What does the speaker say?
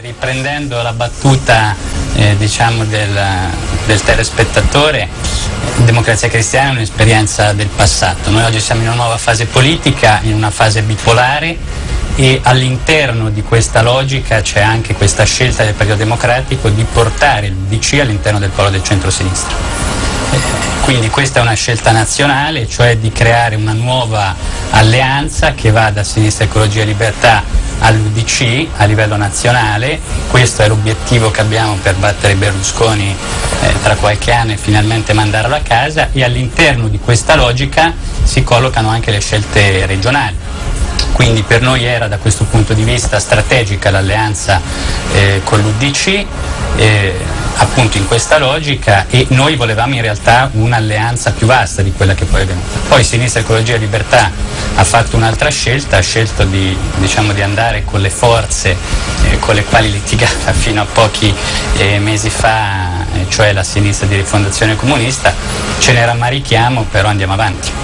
Riprendendo la battuta eh, diciamo del, del, telespettatore, Democrazia Cristiana è un'esperienza del passato. Noi oggi siamo in una nuova fase politica, in una fase bipolare e all'interno di questa logica c'è anche questa scelta del Partito Democratico di portare il DC all'interno del polo del centro-sinistra. Quindi questa è una scelta nazionale, cioè di creare una nuova alleanza che va da Sinistra Ecologia e Libertà all'UDC a livello nazionale, questo è l'obiettivo che abbiamo per battere Berlusconi eh, tra qualche anno e finalmente mandarlo a casa e all'interno di questa logica si collocano anche le scelte regionali. Quindi per noi era da questo punto di vista strategica l'alleanza eh, con l'UDC. Eh, appunto in questa logica e noi volevamo in realtà un'alleanza più vasta di quella che poi è venuta. Poi Sinistra Ecologia e Libertà ha fatto un'altra scelta, ha scelto di, diciamo, di andare con le forze eh, con le quali litigava fino a pochi eh, mesi fa, eh, cioè la sinistra di rifondazione comunista, ce ne rammarichiamo, però andiamo avanti.